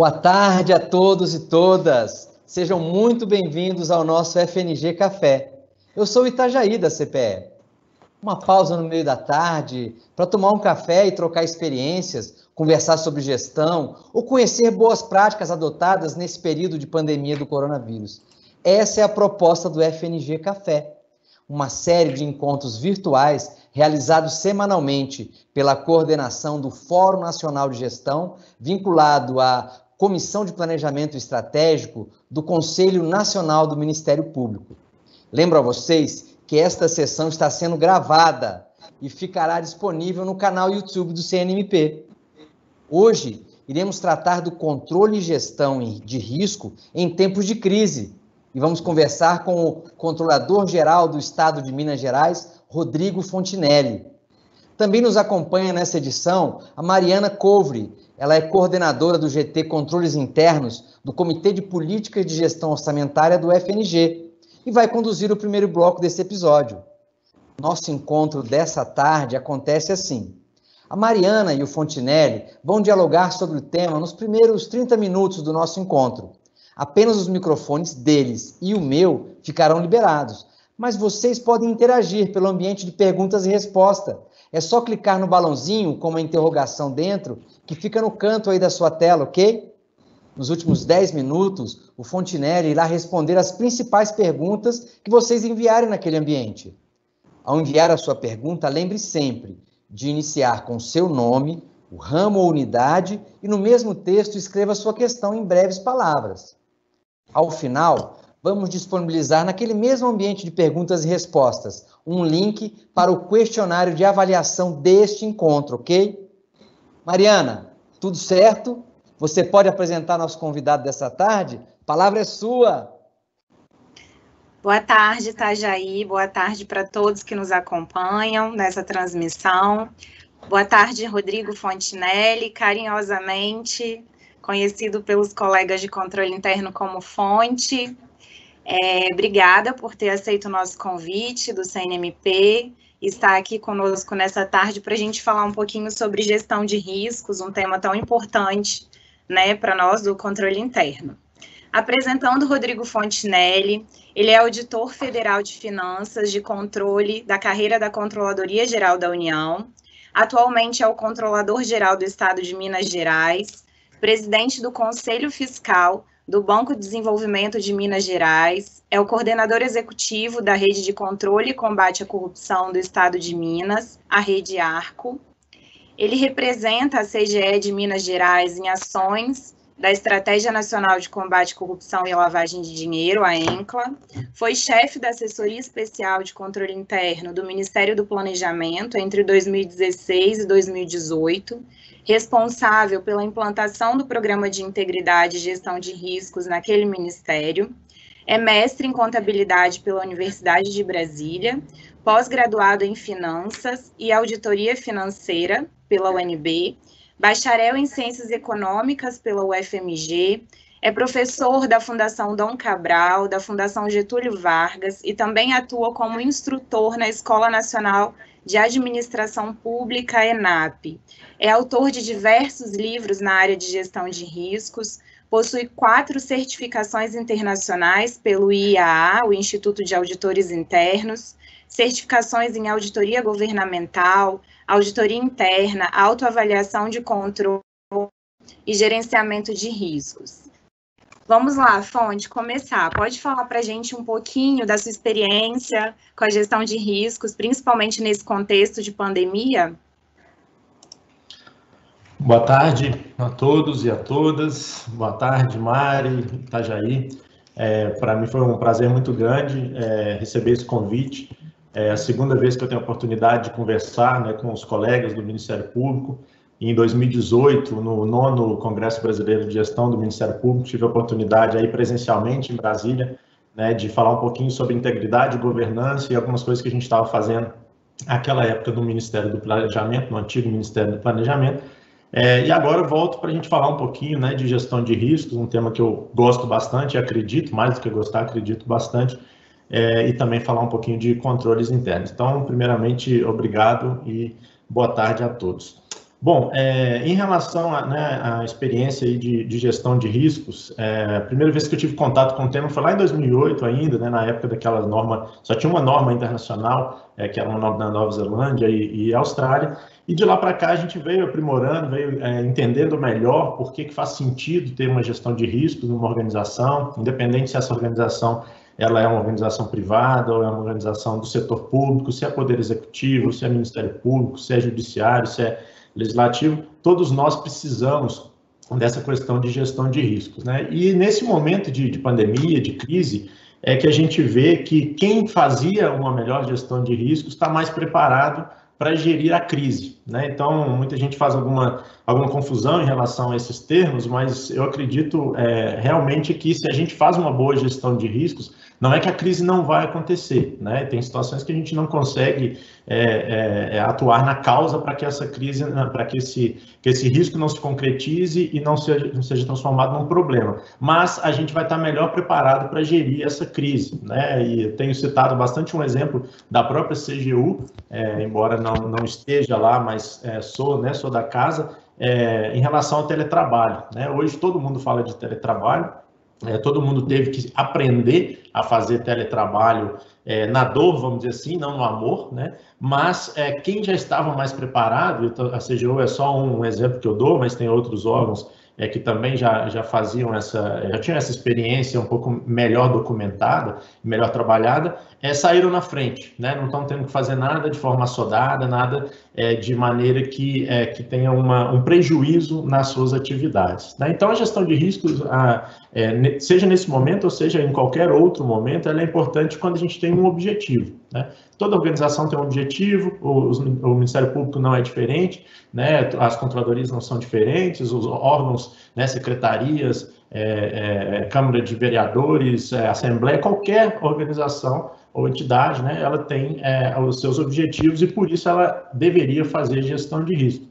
Boa tarde a todos e todas. Sejam muito bem-vindos ao nosso FNG Café. Eu sou Itajaí da CPE. Uma pausa no meio da tarde para tomar um café e trocar experiências, conversar sobre gestão ou conhecer boas práticas adotadas nesse período de pandemia do coronavírus. Essa é a proposta do FNG Café, uma série de encontros virtuais realizados semanalmente pela coordenação do Fórum Nacional de Gestão, vinculado à Comissão de Planejamento Estratégico do Conselho Nacional do Ministério Público. Lembro a vocês que esta sessão está sendo gravada e ficará disponível no canal YouTube do CNMP. Hoje, iremos tratar do controle e gestão de risco em tempos de crise. E vamos conversar com o controlador geral do Estado de Minas Gerais, Rodrigo Fontinelli. Também nos acompanha nessa edição a Mariana Couvre. Ela é coordenadora do GT Controles Internos do Comitê de Políticas de Gestão Orçamentária do FNG e vai conduzir o primeiro bloco desse episódio. Nosso encontro dessa tarde acontece assim. A Mariana e o Fontinelli vão dialogar sobre o tema nos primeiros 30 minutos do nosso encontro. Apenas os microfones deles e o meu ficarão liberados, mas vocês podem interagir pelo ambiente de perguntas e resposta. É só clicar no balãozinho com uma interrogação dentro, que fica no canto aí da sua tela, ok? Nos últimos 10 minutos, o Fontinelli irá responder as principais perguntas que vocês enviarem naquele ambiente. Ao enviar a sua pergunta, lembre sempre de iniciar com seu nome, o ramo ou unidade e no mesmo texto escreva sua questão em breves palavras. Ao final, vamos disponibilizar naquele mesmo ambiente de perguntas e respostas um link para o questionário de avaliação deste encontro, ok? Mariana, tudo certo? Você pode apresentar nosso convidado dessa tarde? A palavra é sua. Boa tarde, Tajaí. Boa tarde para todos que nos acompanham nessa transmissão. Boa tarde, Rodrigo Fontinelli, carinhosamente conhecido pelos colegas de controle interno como Fonte. É, obrigada por ter aceito o nosso convite do CNMP, estar aqui conosco nessa tarde para a gente falar um pouquinho sobre gestão de riscos, um tema tão importante né, para nós do controle interno. Apresentando Rodrigo Fontinelli, ele é auditor federal de finanças de controle da carreira da Controladoria Geral da União. Atualmente é o controlador geral do Estado de Minas Gerais, presidente do Conselho Fiscal do Banco de Desenvolvimento de Minas Gerais, é o coordenador executivo da Rede de Controle e Combate à Corrupção do Estado de Minas, a Rede Arco. Ele representa a CGE de Minas Gerais em ações da Estratégia Nacional de Combate à Corrupção e Lavagem de Dinheiro, a ENCLA, foi chefe da Assessoria Especial de Controle Interno do Ministério do Planejamento entre 2016 e 2018 responsável pela implantação do Programa de Integridade e Gestão de Riscos naquele ministério, é mestre em contabilidade pela Universidade de Brasília, pós-graduado em finanças e auditoria financeira pela UNB, bacharel em ciências econômicas pela UFMG, é professor da Fundação Dom Cabral, da Fundação Getúlio Vargas e também atua como instrutor na Escola Nacional de Administração Pública, ENAP. É autor de diversos livros na área de gestão de riscos, possui quatro certificações internacionais pelo IAA, o Instituto de Auditores Internos, certificações em auditoria governamental, auditoria interna, autoavaliação de controle e gerenciamento de riscos. Vamos lá, Fonte, começar. Pode falar para a gente um pouquinho da sua experiência com a gestão de riscos, principalmente nesse contexto de pandemia? Boa tarde a todos e a todas. Boa tarde, Mari, Itajaí. É, para mim foi um prazer muito grande é, receber esse convite. É a segunda vez que eu tenho a oportunidade de conversar né, com os colegas do Ministério Público em 2018, no nono Congresso Brasileiro de Gestão do Ministério Público, tive a oportunidade aí presencialmente em Brasília né, de falar um pouquinho sobre integridade, governança e algumas coisas que a gente estava fazendo naquela época do Ministério do Planejamento, no antigo Ministério do Planejamento. É, e agora eu volto para a gente falar um pouquinho né, de gestão de riscos, um tema que eu gosto bastante, acredito, mais do que gostar, acredito bastante, é, e também falar um pouquinho de controles internos. Então, primeiramente, obrigado e boa tarde a todos. Bom, é, em relação à né, experiência de, de, gestão de riscos, é, a primeira vez que eu tive contato com o tema foi lá em 2008 ainda, né, na época daquela norma, só tinha uma norma internacional, é, que era uma norma da Nova Zelândia e, e Austrália, e de lá para cá a gente veio aprimorando, veio é, entendendo melhor por que, que faz sentido ter uma gestão de riscos numa organização, independente se essa organização ela é uma organização privada ou é uma organização do setor público, se é poder executivo, se é Ministério Público, se é judiciário, se é legislativo, todos nós precisamos dessa questão de gestão de riscos. Né? E nesse momento de, de pandemia, de crise, é que a gente vê que quem fazia uma melhor gestão de riscos está mais preparado para gerir a crise. Né? Então, muita gente faz alguma, alguma confusão em relação a esses termos, mas eu acredito é, realmente que se a gente faz uma boa gestão de riscos, não é que a crise não vai acontecer, né? Tem situações que a gente não consegue é, é, é atuar na causa para que essa crise, para que esse, que esse risco não se concretize e não seja, não seja transformado num problema. Mas a gente vai estar melhor preparado para gerir essa crise, né? E tenho citado bastante um exemplo da própria CGU, é, embora não, não esteja lá, mas é, sou, né? Sou da casa. É, em relação ao teletrabalho. Né? Hoje todo mundo fala de teletrabalho, é, todo mundo teve que aprender a fazer teletrabalho é, na dor, vamos dizer assim, não no amor, né? Mas é, quem já estava mais preparado, então, a CGU é só um exemplo que eu dou, mas tem outros órgãos é, que também já, já faziam essa, já tinham essa experiência um pouco melhor documentada, melhor trabalhada, é, saíram na frente, né? não estão tendo que fazer nada de forma assodada, nada é, de maneira que, é, que tenha uma, um prejuízo nas suas atividades. Né? Então, a gestão de riscos, a, é, seja nesse momento ou seja em qualquer outro momento, ela é importante quando a gente tem um objetivo. Né? Toda organização tem um objetivo, o, Ministério Público não é diferente, né? as controladorias não são diferentes, os órgãos, né, secretarias, é, é, Câmara de Vereadores, é, Assembleia, qualquer organização ou entidade, né, ela tem é, os seus objetivos e por isso ela deveria fazer gestão de risco.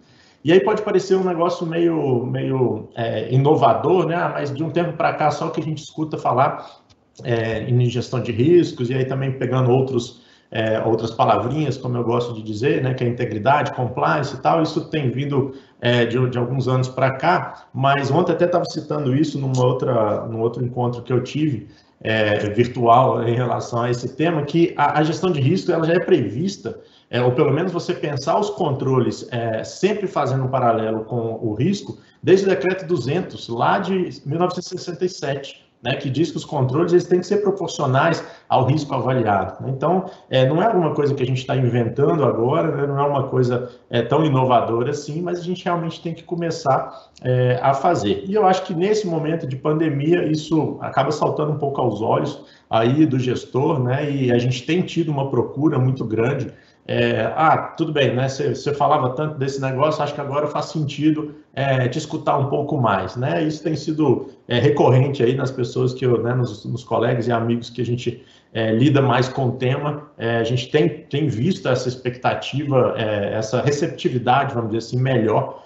E aí pode parecer um negócio meio, meio é, inovador, né? Mas de um tempo para cá só que a gente escuta falar é, em gestão de riscos e aí também pegando outros é, outras palavrinhas, como eu gosto de dizer, né, que é integridade, compliance e tal, isso tem vindo é, de, de, alguns anos para cá, mas ontem até estava citando isso numa outra, num outro encontro que eu tive, é, virtual em relação a esse tema, que a, a gestão de risco ela já é prevista, é, ou pelo menos você pensar os controles é, sempre fazendo um paralelo com o risco, desde o decreto 200, lá de 1967 né, que diz que os controles eles têm que ser proporcionais ao risco avaliado. Né? Então, é, não é alguma coisa que a gente está inventando agora, né? não é uma coisa é, tão inovadora assim, mas a gente realmente tem que começar é, a fazer. E eu acho que nesse momento de pandemia, isso acaba saltando um pouco aos olhos aí do gestor, né? e a gente tem tido uma procura muito grande é, ah, tudo bem, né? Você falava tanto desse negócio, acho que agora faz sentido é, te escutar um pouco mais, né? Isso tem sido é, recorrente aí nas pessoas que eu, né, nos, nos colegas e amigos que a gente é, lida mais com o tema, é, a gente tem, tem visto essa expectativa, é, essa receptividade, vamos dizer assim, melhor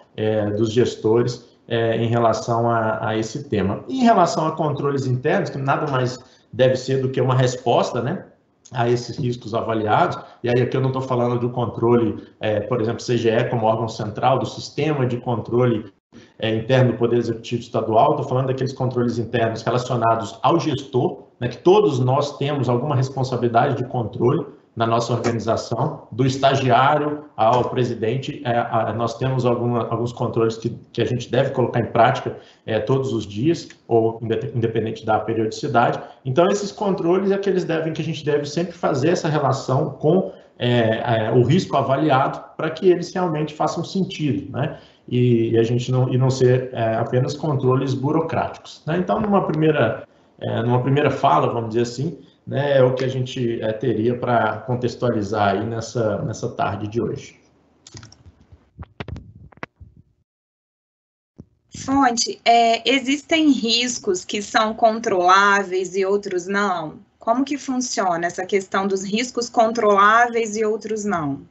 dos gestores em relação a, a esse tema. Em relação a controles internos, que nada mais deve ser do que uma resposta, né? A esses riscos avaliados, e aí aqui eu não estou falando do controle, é, por exemplo, CGE como órgão central do sistema de controle é, interno do Poder Executivo Estadual, estou falando daqueles controles internos relacionados ao gestor, né, que todos nós temos alguma responsabilidade de controle, na nossa organização, do estagiário ao presidente, é, a, nós temos alguma, alguns controles que, que a gente deve colocar em prática é, todos os dias, ou independente da periodicidade. Então, esses controles é que eles devem, que a gente deve sempre fazer essa relação com é, é o risco avaliado para que eles realmente façam sentido, né? E, e a gente não, e não ser é, apenas controles burocráticos. Né? Então, numa primeira, é, numa primeira fala, vamos dizer assim, né, é o que a gente é, teria para contextualizar aí nessa, nessa tarde de hoje. Fonte, é, existem riscos que são controláveis e outros não? Como que funciona essa questão dos riscos controláveis e outros não?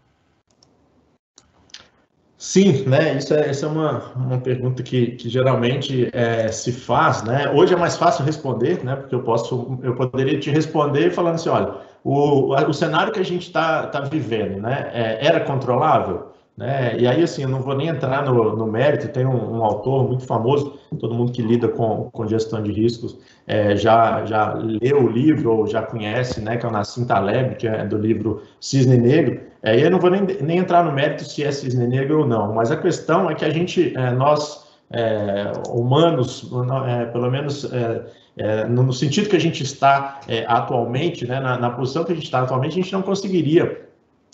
Sim, né? Isso é, essa é uma, uma pergunta que, que geralmente é, se faz, né? Hoje é mais fácil responder, né? Porque eu posso, eu poderia te responder falando assim, olha, o, o cenário que a gente está tá vivendo, né? É, era controlável? Né? E aí, assim, eu não vou nem entrar no, no mérito, tem um, um, autor muito famoso, todo mundo que lida com, com gestão de riscos é, já, já leu o livro ou já conhece, né, que é o Nassim Taleb, que é do livro Cisne Negro. É, e eu não vou nem, nem entrar no mérito se é cisne negro ou não, mas a questão é que a gente, é, nós, é, humanos, é, pelo menos é, é, no sentido que a gente está atualmente, né, na, na posição que a gente está atualmente, a gente não conseguiria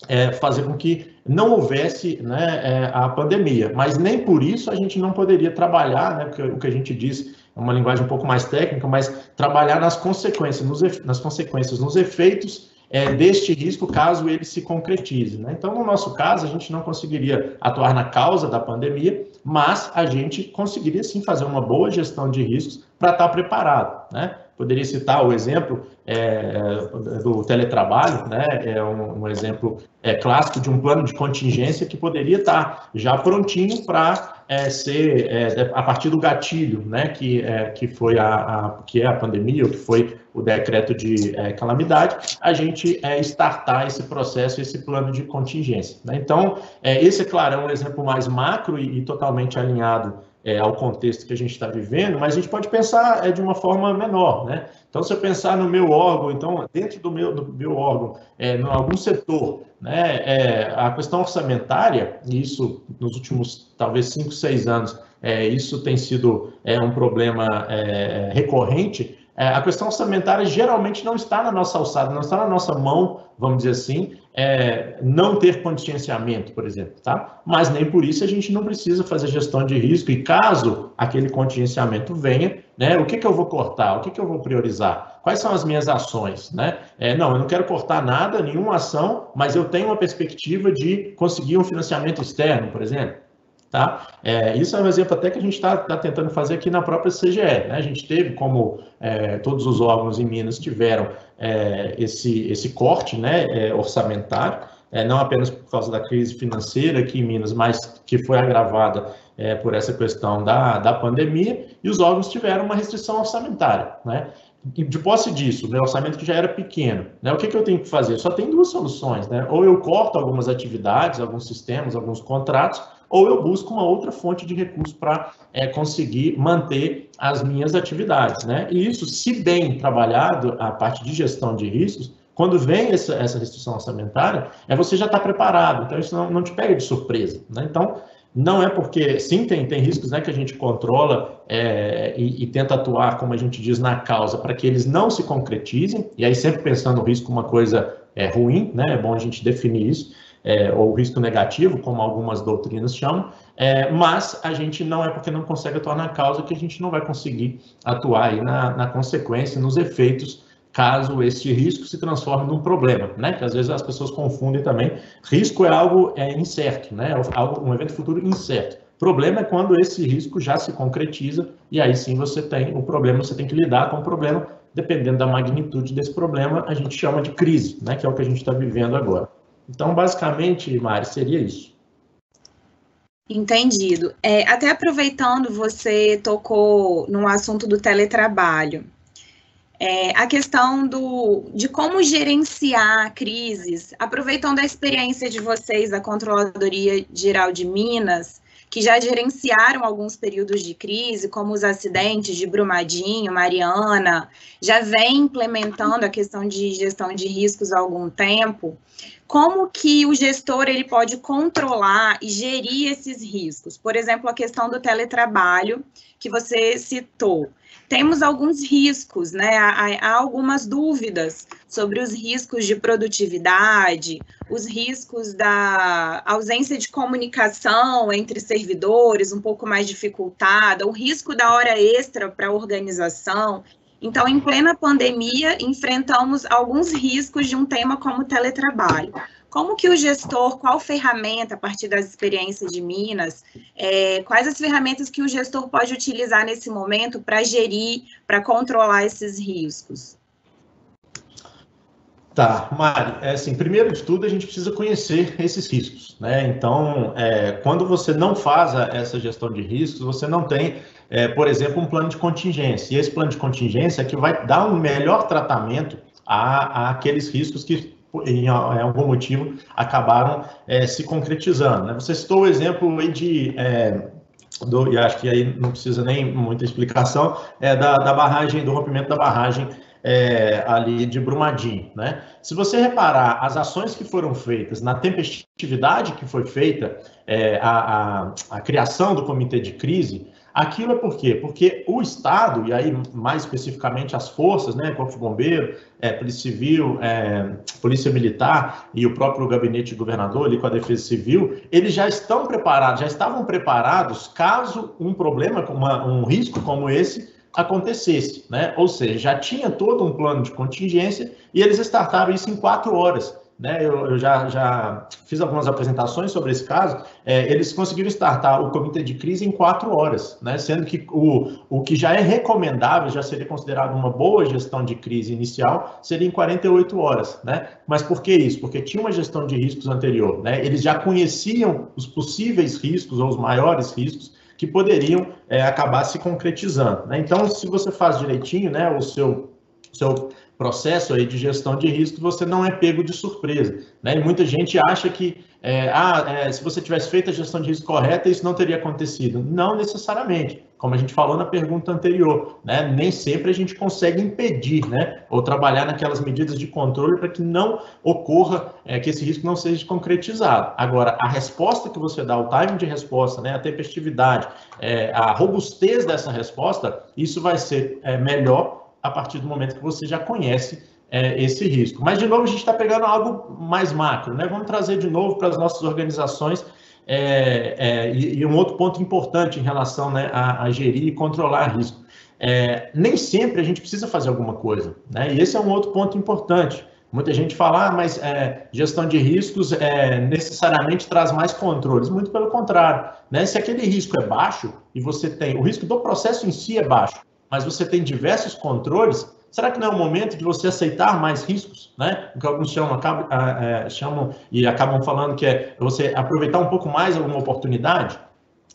é, fazer com que não houvesse né, é, a pandemia. Mas nem por isso a gente não poderia trabalhar, né, porque o que a gente diz é uma linguagem um pouco mais técnica, mas trabalhar nas consequências, nos, nas consequências, nos efeitos é, deste risco caso ele se concretize. Né? Então, no nosso caso, a gente não conseguiria atuar na causa da pandemia, mas a gente conseguiria sim fazer uma boa gestão de riscos para estar preparado. Né? Poderia citar o exemplo é, do teletrabalho, né? é um, um exemplo é, clássico de um plano de contingência que poderia estar já prontinho para é, ser é, a partir do gatilho, né? que, é, que foi a, a, que é a pandemia, ou que foi o decreto de é, calamidade, a gente é, startar esse processo, esse plano de contingência. Né? Então, esse, é claro, é um exemplo mais macro e, e totalmente alinhado é, ao contexto que a gente está vivendo, mas a gente pode pensar é, de uma forma menor, né? Então, se eu pensar no meu órgão, então, dentro do meu, do meu órgão, é, em algum setor, né, é, a questão orçamentária, e isso nos últimos, talvez, cinco, seis anos, é, isso tem sido é, um problema é, recorrente, é, a questão orçamentária geralmente não está na nossa alçada, não está na nossa mão, vamos dizer assim, é, não ter contingenciamento, por exemplo, tá? Mas nem por isso a gente não precisa fazer gestão de risco e caso aquele contingenciamento venha, né? O que, que eu vou cortar? O que, que eu vou priorizar? Quais são as minhas ações, né? É, não, eu não quero cortar nada, nenhuma ação, mas eu tenho uma perspectiva de conseguir um financiamento externo, por exemplo. Tá? É, isso é um exemplo até que a gente está tá tentando fazer aqui na própria CGE. Né? A gente teve, como é, todos os órgãos em Minas tiveram é, esse, esse corte né, é, orçamentário, é, não apenas por causa da crise financeira aqui em Minas, mas que foi agravada é, por essa questão da, da pandemia, e os órgãos tiveram uma restrição orçamentária. Né? de posse disso, meu orçamento que já era pequeno, né, o que, que eu tenho que fazer? Só tem duas soluções, né? Ou eu corto algumas atividades, alguns sistemas, alguns contratos, ou eu busco uma outra fonte de recurso para é, conseguir manter as minhas atividades, né? E isso, se bem trabalhado, a parte de gestão de riscos, quando vem essa, essa restrição orçamentária, é você já está preparado, então isso não, não te pega de surpresa, né? Então, não é porque, sim, tem, tem riscos né, que a gente controla é, e, e, tenta atuar, como a gente diz, na causa, para que eles não se concretizem, e aí sempre pensando no risco uma coisa é, ruim, né, é bom a gente definir isso, é, ou risco negativo, como algumas doutrinas chamam, é, mas a gente não é porque não consegue atuar na causa que a gente não vai conseguir atuar aí na, na consequência, nos efeitos caso esse risco se transforme num problema, né? Que às vezes as pessoas confundem também. Risco é algo é, incerto, né? É algo, um evento futuro incerto. Problema é quando esse risco já se concretiza e aí sim você tem o problema, você tem que lidar com o problema. Dependendo da magnitude desse problema, a gente chama de crise, né? Que é o que a gente está vivendo agora. Então, basicamente, Mari, seria isso. Entendido. É, até aproveitando, você tocou no assunto do teletrabalho. É, a questão do, de como gerenciar crises, aproveitando a experiência de vocês da Controladoria Geral de Minas, que já gerenciaram alguns períodos de crise, como os acidentes de Brumadinho, Mariana, já vem implementando a questão de gestão de riscos há algum tempo. Como que o gestor ele pode controlar e gerir esses riscos? Por exemplo, a questão do teletrabalho que você citou temos alguns riscos, né? Há, há, algumas dúvidas sobre os riscos de produtividade, os riscos da ausência de comunicação entre servidores, um pouco mais dificultada, o risco da hora extra para a organização. Então, em plena pandemia, enfrentamos alguns riscos de um tema como teletrabalho. Como que o gestor, qual ferramenta, a partir das experiências de Minas, é, quais as ferramentas que o gestor pode utilizar nesse momento para gerir, para controlar esses riscos? Tá, Mari, é assim, primeiro de tudo a gente precisa conhecer esses riscos, né? Então, é, quando você não faz essa gestão de riscos, você não tem, é, por exemplo, um plano de contingência. E esse plano de contingência é que vai dar um melhor tratamento a, a aqueles riscos que, em, em algum motivo, acabaram é, se concretizando. Né? Você citou o exemplo aí de é, do, e acho que aí não precisa nem muita explicação, é da, da barragem, do rompimento da barragem é, ali de Brumadinho, né? Se você reparar as ações que foram feitas, na tempestividade que foi feita, é, a, a, a, criação do comitê de crise, aquilo é por quê? Porque o Estado, e aí mais especificamente as forças, né, Corpo de Bombeiro, é, Polícia Civil, é, Polícia Militar e o próprio gabinete de governador ali com a Defesa Civil, eles já estão preparados, já estavam preparados caso um problema, uma, um risco como esse acontecesse, né? Ou seja, já tinha todo um plano de contingência e eles startaram isso em quatro horas. Né, eu, eu já, já, fiz algumas apresentações sobre esse caso. É, eles conseguiram startar o comitê de crise em quatro horas, né, sendo que o, o que já é recomendável, já seria considerado uma boa gestão de crise inicial, seria em 48 horas. Né? Mas por que isso? Porque tinha uma gestão de riscos anterior. Né? Eles já conheciam os possíveis riscos ou os maiores riscos que poderiam é, acabar se concretizando. Né? Então, se você faz direitinho né, o seu, seu processo aí de gestão de risco, você não é pego de surpresa. Né? E muita gente acha que é, ah, é, se você tivesse feito a gestão de risco correta, isso não teria acontecido. Não necessariamente, como a gente falou na pergunta anterior, né? nem sempre a gente consegue impedir, né? ou trabalhar naquelas medidas de controle para que não ocorra, é, que esse risco não seja concretizado. Agora, a resposta que você dá, o timing de resposta, né? a tempestividade, é, a robustez dessa resposta, isso vai ser é, melhor a partir do momento que você já conhece é, esse risco. Mas, de novo, a gente está pegando algo mais macro, né? Vamos trazer de novo para as nossas organizações é, é, e, um outro ponto importante em relação né, a, a gerir e controlar risco. É, nem sempre a gente precisa fazer alguma coisa, né? E esse é um outro ponto importante. Muita gente fala, ah, mas é, gestão de riscos é, necessariamente traz mais controles. Muito pelo contrário, né? Se aquele risco é baixo e você tem o risco do processo em si é baixo, mas você tem diversos controles, será que não é o momento de você aceitar mais riscos, né? O que alguns chamam, acabam, é, chamam e acabam falando que é você aproveitar um pouco mais alguma oportunidade?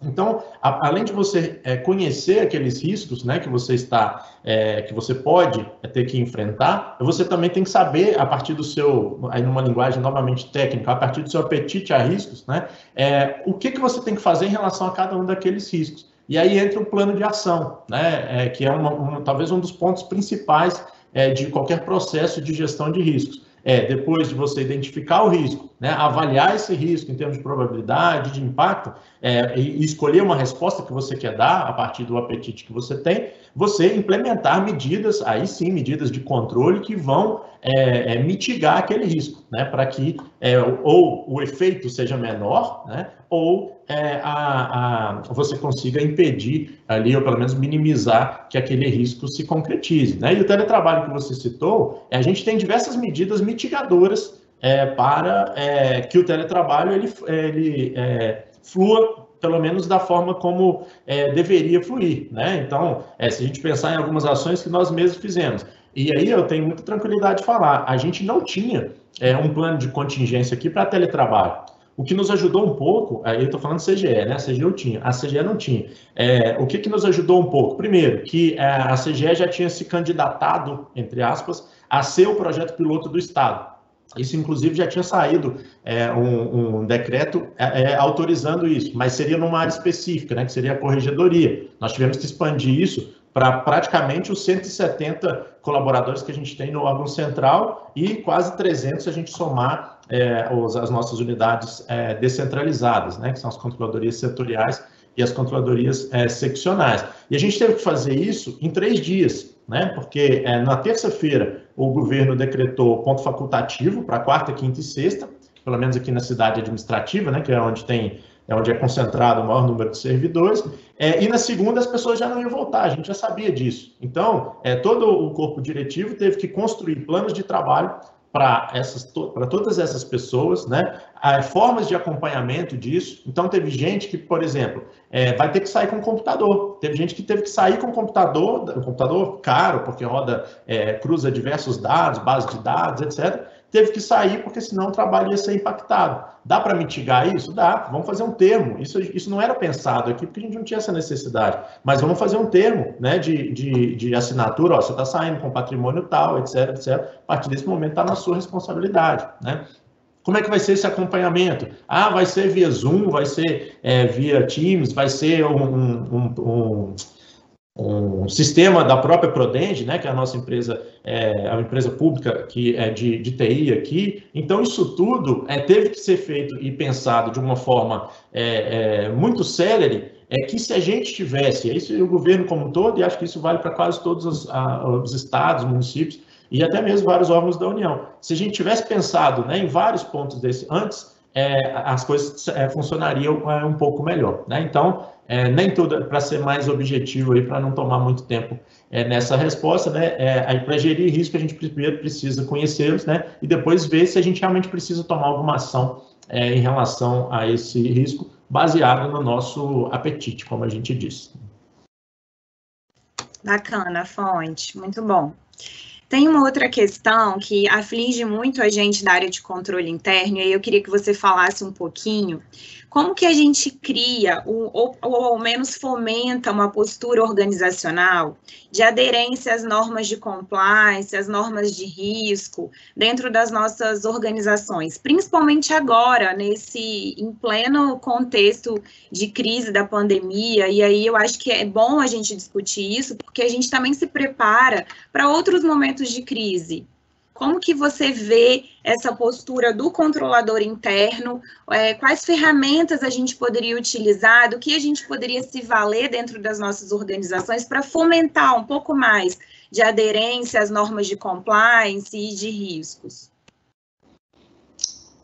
Então, a, além de você é, conhecer aqueles riscos, né, que você está, é, que você pode ter que enfrentar, você também tem que saber a partir do seu, aí numa linguagem novamente técnica, a partir do seu apetite a riscos, né, é, o que que você tem que fazer em relação a cada um daqueles riscos. E aí entra o plano de ação, né, é, que é uma, uma, talvez um dos pontos principais é, de qualquer processo de gestão de riscos. É, depois de você identificar o risco, né, avaliar esse risco em termos de probabilidade, de impacto, é, e escolher uma resposta que você quer dar a partir do apetite que você tem, você implementar medidas, aí sim, medidas de controle que vão é, é, mitigar aquele risco, né, para que é, ou o efeito seja menor, né, ou é, a, a, você consiga impedir ali, ou pelo menos minimizar que aquele risco se concretize. Né? E o teletrabalho que você citou, a gente tem diversas medidas mitigadoras é, para é, que o teletrabalho ele, ele flua pelo menos da forma como é, deveria fluir, né? Então, é, se a gente pensar em algumas ações que nós mesmos fizemos, e aí eu tenho muita tranquilidade de falar, a gente não tinha é, um plano de contingência aqui para teletrabalho. O que nos ajudou um pouco, aí eu estou falando CGE, né? A CGE eu tinha, a CGE não tinha. É, o que, que nos ajudou um pouco? Primeiro, que é, a CGE já tinha se candidatado, entre aspas, a ser o projeto piloto do Estado. Isso, inclusive, já tinha saído é, um, um, decreto é, é, autorizando isso, mas seria numa área específica, né, que seria a corregedoria. Nós tivemos que expandir isso para praticamente os 170 colaboradores que a gente tem no órgão central e quase 300 se a gente somar é, os, as nossas unidades é, descentralizadas, né, que são as controladorias setoriais e as controladorias é, seccionais. E a gente teve que fazer isso em três dias, né, porque na terça-feira o governo decretou ponto facultativo para quarta, quinta e sexta, pelo menos aqui na cidade administrativa, né, que é onde tem é onde é concentrado o maior número de servidores, é, e na segunda as pessoas já não iam voltar, a gente já sabia disso. Então, é, todo o corpo diretivo teve que construir planos de trabalho para todas essas pessoas, né? Formas de acompanhamento disso. Então teve gente que, por exemplo, é, vai ter que sair com o computador. Teve gente que teve que sair com o computador, um computador caro porque roda é, cruza diversos dados, bases de dados, etc teve que sair porque senão o trabalho ia ser impactado. Dá para mitigar isso? Dá. Vamos fazer um termo. Isso, isso não era pensado aqui porque a gente não tinha essa necessidade. Mas vamos fazer um termo né, de, de, de assinatura. Ó, você está saindo com patrimônio tal, etc, etc. A partir desse momento está na sua responsabilidade. Né? Como é que vai ser esse acompanhamento? Ah, vai ser via Zoom, vai ser é, via Teams, vai ser um, um, um, um sistema da própria Prodenge, né, que é a nossa empresa, é, a empresa pública que é de, de TI aqui. Então, isso tudo é, teve que ser feito e pensado de uma forma é, é, muito célere, é que se a gente tivesse, isso o governo como um todo, e acho que isso vale para quase todos os, a, os estados, municípios, e até mesmo vários órgãos da União. Se a gente tivesse pensado né, em vários pontos desse antes, é, as coisas é, funcionariam é, um pouco melhor. Né? Então, é, nem tudo para ser mais objetivo aí, para não tomar muito tempo é, nessa resposta, né? É, para gerir risco, a gente primeiro precisa conhecê-los, né? E depois ver se a gente realmente precisa tomar alguma ação é, em relação a esse risco, baseado no nosso apetite, como a gente disse. Bacana, fonte, muito bom. Tem uma outra questão que aflige muito a gente da área de controle interno, e aí eu queria que você falasse um pouquinho como que a gente cria, ou, ou, ao menos fomenta uma postura organizacional de aderência às normas de compliance, às normas de risco, dentro das nossas organizações, principalmente agora, nesse, em pleno contexto de crise da pandemia, e aí eu acho que é bom a gente discutir isso, porque a gente também se prepara para outros momentos de crise, como que você vê essa postura do controlador interno? É, quais ferramentas a gente poderia utilizar? Do que a gente poderia se valer dentro das nossas organizações para fomentar um pouco mais de aderência às normas de compliance e de riscos?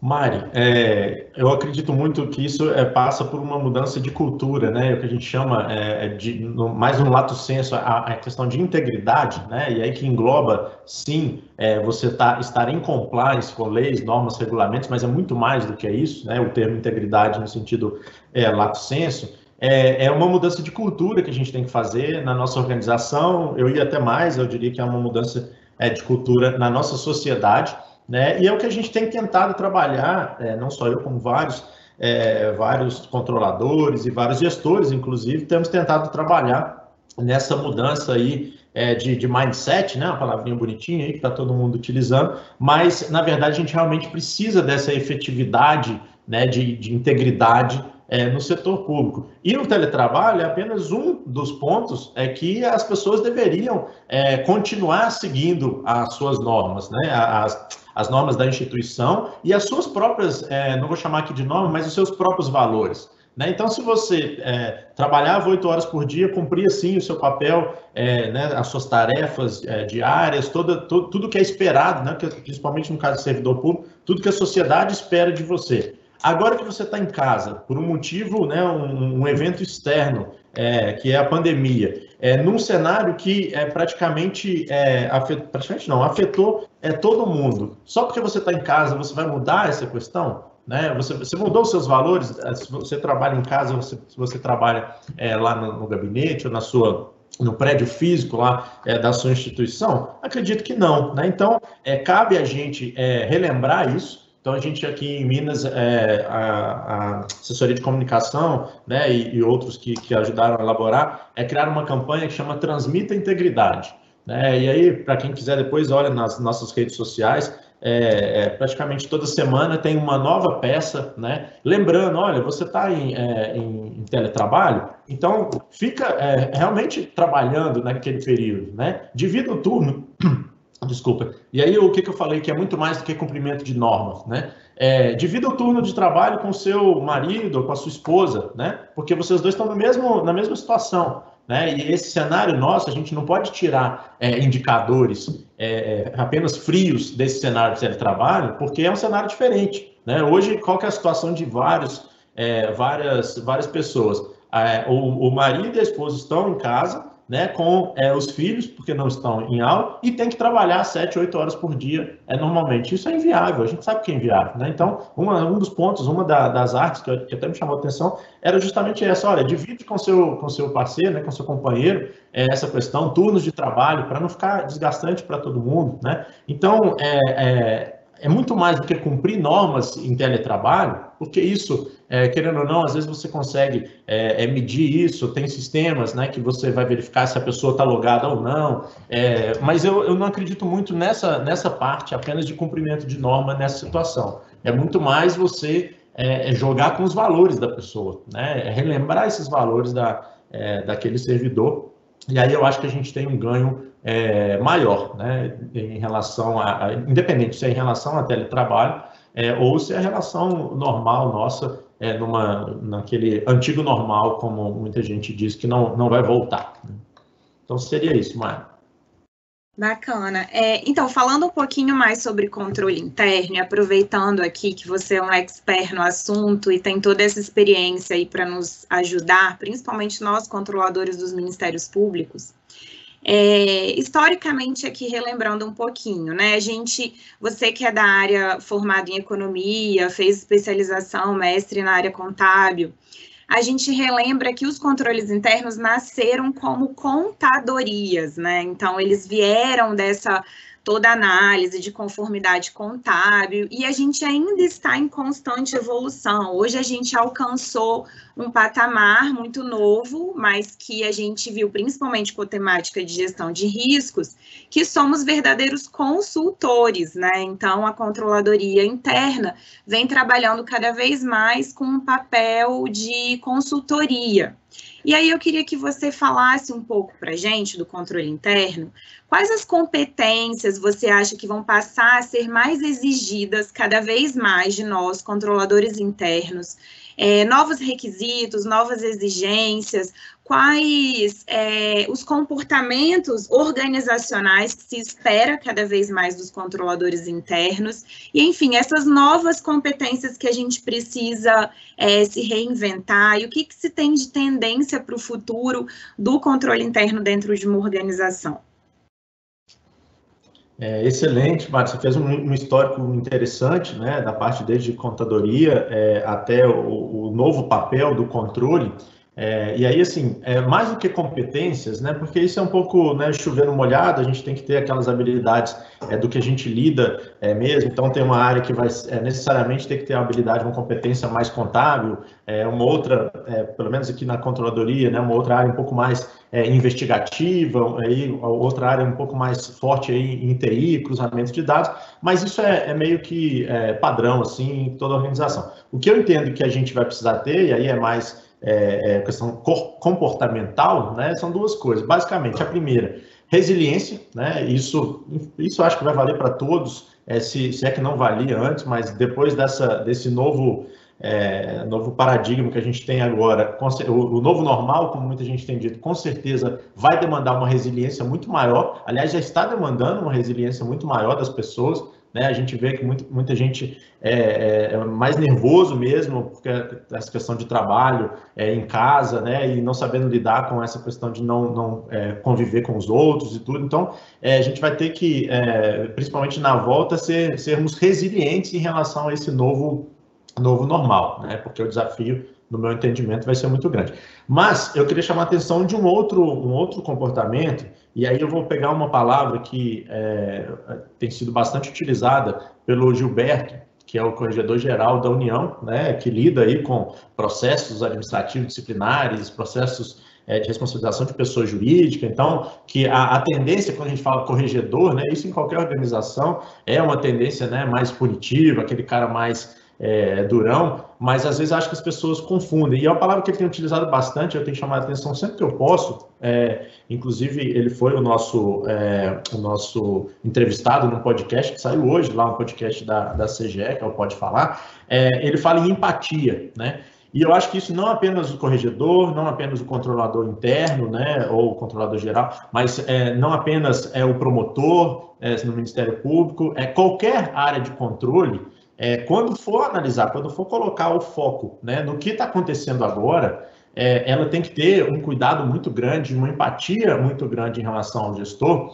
Mari, é, eu acredito muito que isso é, passa por uma mudança de cultura, né? O que a gente chama é, é de no, mais um lato senso a, a, questão de integridade, né? E aí que engloba, sim, é, você tá, estar em compliance com leis, normas, regulamentos, mas é muito mais do que isso, né? O termo integridade no sentido é, lato senso. É, é uma mudança de cultura que a gente tem que fazer na nossa organização. Eu ia até mais, eu diria que é uma mudança é, de cultura na nossa sociedade né? E é o que a gente tem tentado trabalhar, é, não só eu, como vários, é, vários controladores e vários gestores, inclusive, temos tentado trabalhar nessa mudança aí é, de, de, mindset, né? Uma palavrinha bonitinha aí que está todo mundo utilizando, mas na verdade a gente realmente precisa dessa efetividade, né? De, de integridade é, no setor público. E no teletrabalho é apenas um dos pontos é que as pessoas deveriam é, continuar seguindo as suas normas, né? As, as normas da instituição e as suas próprias, é, não vou chamar aqui de norma, mas os seus próprios valores. Né? Então, se você é, trabalhava oito horas por dia, cumpria sim o seu papel, é, né, as suas tarefas é, diárias, toda, to, tudo que é esperado, né, principalmente no caso do servidor público, tudo que a sociedade espera de você. Agora que você está em casa, por um motivo, né, um, um evento externo, é, que é a pandemia, é, num cenário que é, praticamente, é, afet, praticamente não, afetou é, todo mundo. Só porque você está em casa, você vai mudar essa questão? Né? Você, você mudou os seus valores? É, se você trabalha em casa, você, se você trabalha é, lá no, no, gabinete ou na sua no prédio físico lá é, da sua instituição? Acredito que não. Né? Então, é, cabe a gente é, relembrar isso, então, a gente aqui em Minas, é, a, a, assessoria de comunicação né, e, e outros que, que, ajudaram a elaborar, é criar uma campanha que chama Transmita Integridade. Né? E aí, para quem quiser depois, olha nas nossas redes sociais, é, é, praticamente toda semana tem uma nova peça, né? Lembrando, olha, você está em, é, em, em, teletrabalho, então fica é, realmente trabalhando naquele período, né? Divida o turno Desculpa. E aí o que, que eu falei que é muito mais do que cumprimento de normas, né? É, divida o turno de trabalho com seu marido ou com a sua esposa, né? Porque vocês dois estão no mesmo, na mesma situação, né? E esse cenário nosso, a gente não pode tirar é, indicadores é, apenas frios desse cenário de teletrabalho, porque é um cenário diferente, né? Hoje, qual é a situação de vários, é, várias, várias pessoas? É, o, o marido e a esposa estão em casa, né, com é, os filhos, porque não estão em aula, e tem que trabalhar 7, 8 horas por dia é, normalmente. Isso é inviável, a gente sabe que é inviável. Né? Então, uma, um dos pontos, uma da, das artes que, que, até me chamou a atenção, era justamente essa, olha, divide com seu, com seu parceiro, né, com seu companheiro, é, essa questão, turnos de trabalho, para não ficar desgastante para todo mundo. Né? Então, é, é muito mais do que cumprir normas em teletrabalho, porque isso, é, querendo ou não, às vezes você consegue é, é, medir isso, tem sistemas né, que você vai verificar se a pessoa está logada ou não, é, mas eu, eu não acredito muito nessa, nessa parte apenas de cumprimento de norma nessa situação. É muito mais você é, é jogar com os valores da pessoa, né, relembrar esses valores da, daquele servidor, e aí eu acho que a gente tem um ganho é, maior, né, em relação a, a, independente se é em relação a teletrabalho é, ou se é a relação normal nossa é, numa, naquele antigo normal, como muita gente diz, que não, não vai voltar. Né. Então seria isso, Maia. Bacana. É, então, falando um pouquinho mais sobre controle interno, e aproveitando aqui que você é um expert no assunto e tem toda essa experiência aí para nos ajudar, principalmente nós controladores dos ministérios públicos, é, historicamente, aqui relembrando um pouquinho, né? A gente, você que é da área formado em economia, fez especialização, mestre na área contábil, a gente relembra que os controles internos nasceram como contadorias, né? Então, eles vieram dessa toda análise de conformidade contábil, e a gente ainda está em constante evolução. Hoje a gente alcançou um patamar muito novo, mas que a gente viu principalmente com a temática de gestão de riscos, que somos verdadeiros consultores, né? Então a controladoria interna vem trabalhando cada vez mais com um papel de consultoria. E aí eu queria que você falasse um pouco para a gente do controle interno, quais as competências você acha que vão passar a ser mais exigidas cada vez mais de nós, controladores internos, é, novos requisitos, novas exigências, quais é, os comportamentos organizacionais que se espera cada vez mais dos controladores internos, e enfim, essas novas competências que a gente precisa é, se reinventar, e o que, que se tem de tendência para o futuro do controle interno dentro de uma organização. É, excelente, Mário. Você fez um, um, histórico interessante, né, da parte desde contadoria é, até o, o, novo papel do controle. É, e aí, assim, é, mais do que competências, né, porque isso é um pouco né, chovendo molhado, a gente tem que ter aquelas habilidades é, do que a gente lida é, mesmo. Então, tem uma área que vai é, necessariamente ter que ter uma habilidade, uma competência mais contábil, é, uma outra, é, pelo menos aqui na controladoria, né, uma outra área um pouco mais investigativa, aí, outra área um pouco mais forte aí em TI, cruzamento de dados, mas isso é, é meio que padrão assim, em toda a organização. O que eu entendo que a gente vai precisar ter, e aí é mais é, é, questão comportamental, né, são duas coisas. Basicamente, a primeira, resiliência, né, isso, isso acho que vai valer para todos, é, se, se, é que não valia antes, mas depois dessa, desse novo, é, novo paradigma que a gente tem agora, o, o, novo normal, como muita gente tem dito, com certeza vai demandar uma resiliência muito maior, aliás, já está demandando uma resiliência muito maior das pessoas, né? A gente vê que muito, muita gente é, é, é, mais nervoso mesmo, porque essa questão de trabalho é, em casa, né? E não sabendo lidar com essa questão de não, não é, conviver com os outros e tudo. Então, é, a gente vai ter que, é, principalmente na volta, ser, sermos resilientes em relação a esse novo, novo normal, né? Porque o desafio no meu entendimento, vai ser muito grande. Mas eu queria chamar a atenção de um outro, um outro comportamento, e aí eu vou pegar uma palavra que é, tem sido bastante utilizada pelo Gilberto, que é o corregedor-geral da União, né, que lida aí com processos administrativos disciplinares, processos é, de responsabilização de pessoa jurídica. Então, que a, a, tendência, quando a gente fala corregedor, né, isso em qualquer organização é uma tendência né, mais punitiva, aquele cara mais é, durão, mas às vezes acho que as pessoas confundem. E é uma palavra que ele tem utilizado bastante, eu tenho chamado a atenção sempre que eu posso. É, inclusive, ele foi o nosso, é, o nosso entrevistado no podcast que saiu hoje, lá no podcast da, da CGE, que é o Pode Falar. É, ele fala em empatia, né? E eu acho que isso não apenas o corregedor, não apenas o controlador interno, né, ou o controlador geral, mas é, não apenas é o promotor é, no Ministério Público, é qualquer área de controle é, quando for analisar, quando for colocar o foco né, no que está acontecendo agora, é, ela tem que ter um cuidado muito grande, uma empatia muito grande em relação ao gestor,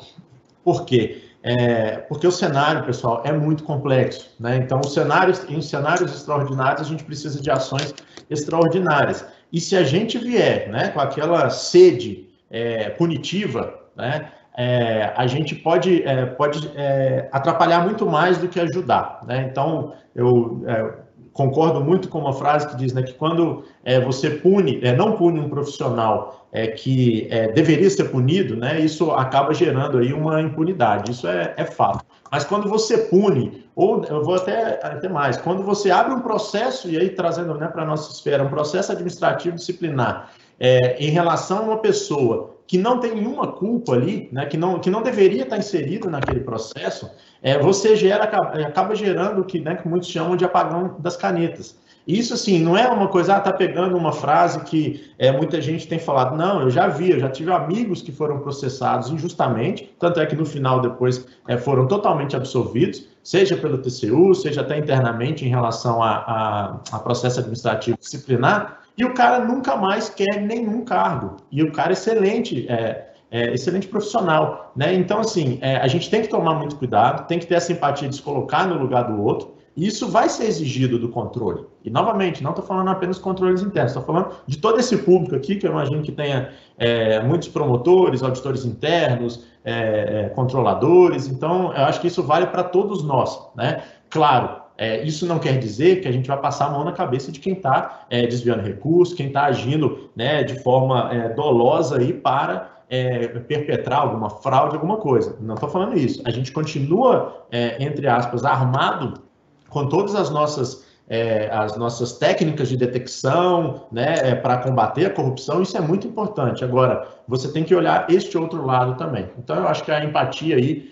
por quê? É, porque o cenário, pessoal, é muito complexo, né? Então, os cenários, em cenários extraordinários, a gente precisa de ações extraordinárias. E se a gente vier, né, com aquela sede é, punitiva, né, é, a gente pode, é, pode é, atrapalhar muito mais do que ajudar, né? Então, eu é, concordo muito com uma frase que diz né, que quando é, você pune, é, não pune um profissional que deveria ser punido, né, isso acaba gerando aí uma impunidade, isso é, fato. Mas quando você pune, ou eu vou até, até mais, quando você abre um processo, e aí trazendo né, para a nossa esfera, um processo administrativo disciplinar em relação a uma pessoa que não tem nenhuma culpa ali, né, que, não, que não deveria estar inserido naquele processo, é, você gera, acaba gerando o que, né, que muitos chamam de apagão das canetas. Isso, assim, não é uma coisa, ah, tá pegando uma frase que é, muita gente tem falado. Não, eu já vi, eu já tive amigos que foram processados injustamente, tanto é que no final depois é, foram totalmente absolvidos, seja pelo TCU, seja até internamente em relação a, a, a processo administrativo disciplinar, e o cara nunca mais quer nenhum cargo. E o cara é excelente, é, é excelente profissional, né? Então, assim, é, a gente tem que tomar muito cuidado, tem que ter essa empatia de se colocar no lugar do outro, e isso vai ser exigido do controle. E, novamente, não estou falando apenas controles internos, estou falando de todo esse público aqui, que eu imagino que tenha é, muitos promotores, auditores internos, é, é, controladores. Então, eu acho que isso vale para todos nós, né? Claro, é, isso não quer dizer que a gente vai passar a mão na cabeça de quem está é, desviando recursos, quem está agindo né, de forma é, dolosa aí para é, perpetrar alguma fraude, alguma coisa. Não estou falando isso. A gente continua, é, entre aspas, armado com todas as nossas, é, as nossas técnicas de detecção né, para combater a corrupção. Isso é muito importante. Agora, você tem que olhar este outro lado também. Então, eu acho que a empatia aí,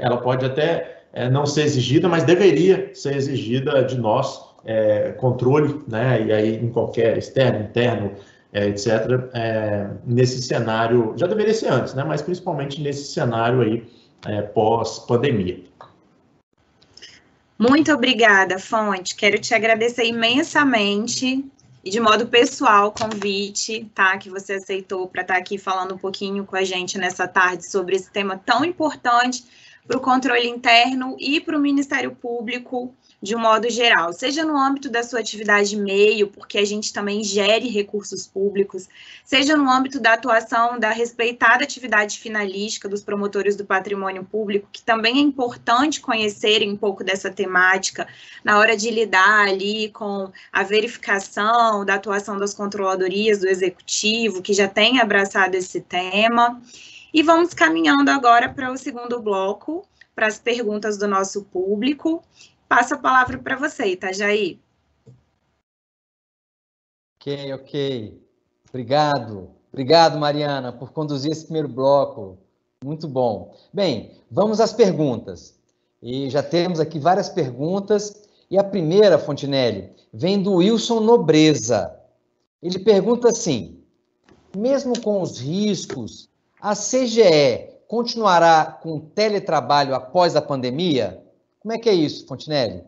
ela pode até é, não ser exigida, mas deveria ser exigida de nós, é, controle, né, e aí em qualquer externo, interno, é, etc., é, nesse cenário, já deveria ser antes, né, mas principalmente nesse cenário aí é, pós-pandemia. Muito obrigada, Fonte. Quero te agradecer imensamente e de modo pessoal o convite, tá, que você aceitou para estar tá aqui falando um pouquinho com a gente nessa tarde sobre esse tema tão importante para o controle interno e para o Ministério Público de um modo geral, seja no âmbito da sua atividade meio, porque a gente também gere recursos públicos, seja no âmbito da atuação da respeitada atividade finalística dos promotores do patrimônio público, que também é importante conhecerem um pouco dessa temática na hora de lidar ali com a verificação da atuação das controladorias do executivo, que já tem abraçado esse tema. E vamos caminhando agora para o segundo bloco, para as perguntas do nosso público. Passo a palavra para você, Itajaí. Ok, ok. Obrigado. Obrigado, Mariana, por conduzir esse primeiro bloco. Muito bom. Bem, vamos às perguntas. E já temos aqui várias perguntas. E a primeira, Fontinelli, vem do Wilson Nobreza. Ele pergunta assim: mesmo com os riscos a CGE continuará com teletrabalho após a pandemia? Como é que é isso, Fontinelli?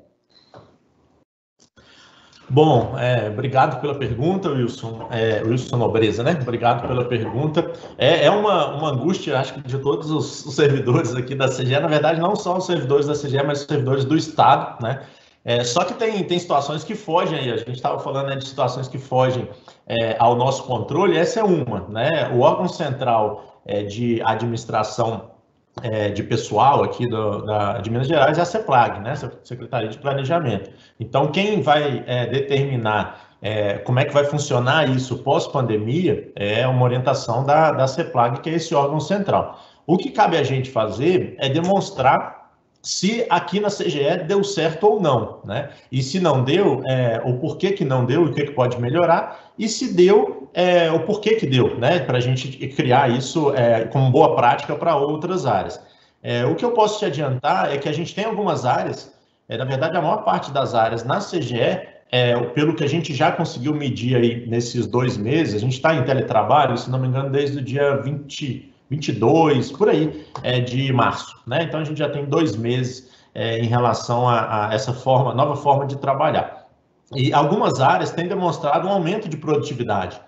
Bom, é, obrigado pela pergunta, Wilson. É, Wilson Nobreza, né? Obrigado pela pergunta. É, é uma, uma angústia, acho que de todos os, os, servidores aqui da CGE, na verdade, não só os servidores da CGE, mas os servidores do Estado, né? É, só que tem, tem situações que fogem aí, a gente estava falando né, de situações que fogem é, ao nosso controle, essa é uma, né? O órgão central é, de administração é, de pessoal aqui do, da, de Minas Gerais é a CEPLAG, né, Secretaria de Planejamento. Então, quem vai é, determinar é, como é que vai funcionar isso pós-pandemia é uma orientação da, da CEPLAG, que é esse órgão central. O que cabe a gente fazer é demonstrar se aqui na CGE deu certo ou não, né? E se não deu, é, o porquê que não deu e o que, que pode melhorar, e se deu, é, o porquê que deu, né? Para a gente criar isso é, como boa prática para outras áreas. É, o que eu posso te adiantar é que a gente tem algumas áreas, é, na verdade, a maior parte das áreas na CGE, é, pelo que a gente já conseguiu medir aí nesses dois meses, a gente está em teletrabalho, se não me engano, desde o dia 20 22, por aí, é, de março. Né? Então a gente já tem dois meses é, em relação a, a, essa forma, nova forma de trabalhar. E algumas áreas têm demonstrado um aumento de produtividade.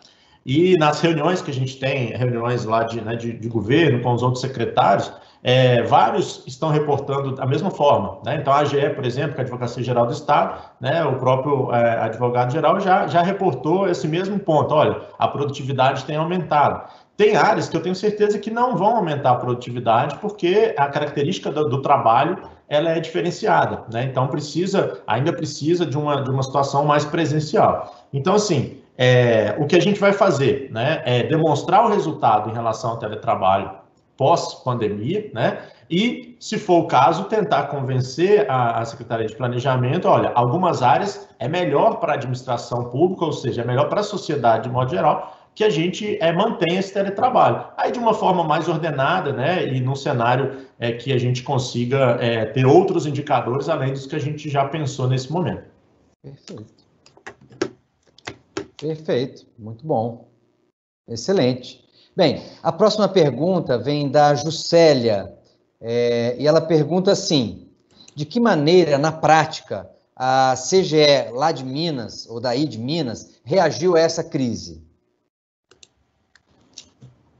E nas reuniões que a gente tem, reuniões lá de, né, de, de governo com os outros secretários, é, vários estão reportando da mesma forma. Né? Então, a AGE, por exemplo, que é a Advocacia Geral do Estado, né, o próprio é, advogado-geral já, já reportou esse mesmo ponto. Olha, a produtividade tem aumentado. Tem áreas que eu tenho certeza que não vão aumentar a produtividade, porque a característica do, do trabalho ela é diferenciada, né? Então precisa, ainda precisa de uma, de uma situação mais presencial. Então, assim, é, o que a gente vai fazer, né, é demonstrar o resultado em relação ao teletrabalho pós-pandemia, né? E, se for o caso, tentar convencer a, a, Secretaria de Planejamento, olha, algumas áreas é melhor para a administração pública, ou seja, é melhor para a sociedade de modo geral, que a gente é, mantenha esse teletrabalho. Aí, de uma forma mais ordenada, né, e num cenário é, que a gente consiga é, ter outros indicadores além dos que a gente já pensou nesse momento. Perfeito. Perfeito, muito bom. Excelente. Bem, a próxima pergunta vem da Juscelia, é, e ela pergunta assim: de que maneira, na prática, a CGE lá de Minas, ou daí de Minas, reagiu a essa crise?